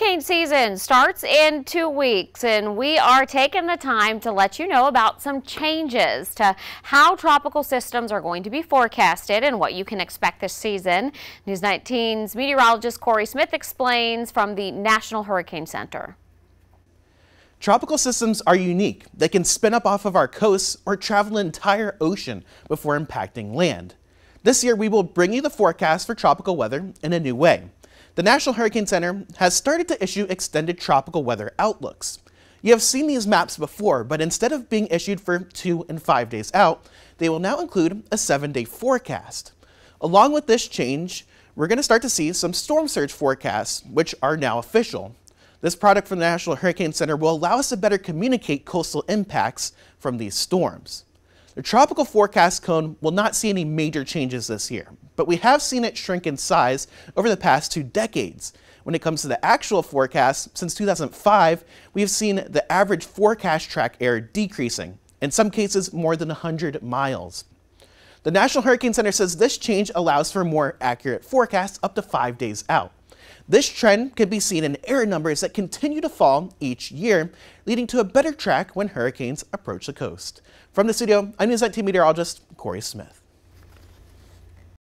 Hurricane season starts in two weeks and we are taking the time to let you know about some changes to how tropical systems are going to be forecasted and what you can expect this season. News 19's meteorologist Corey Smith explains from the National Hurricane Center. Tropical systems are unique. They can spin up off of our coasts or travel an entire ocean before impacting land. This year we will bring you the forecast for tropical weather in a new way. The National Hurricane Center has started to issue extended tropical weather outlooks. You have seen these maps before, but instead of being issued for two and five days out, they will now include a seven day forecast. Along with this change, we're going to start to see some storm surge forecasts, which are now official. This product from the National Hurricane Center will allow us to better communicate coastal impacts from these storms. The tropical forecast cone will not see any major changes this year, but we have seen it shrink in size over the past two decades. When it comes to the actual forecast, since 2005, we have seen the average forecast track error decreasing, in some cases more than 100 miles. The National Hurricane Center says this change allows for more accurate forecasts up to five days out. This trend can be seen in error numbers that continue to fall each year, leading to a better track when hurricanes approach the coast. From the studio, I'm News 19 meteorologist Corey Smith.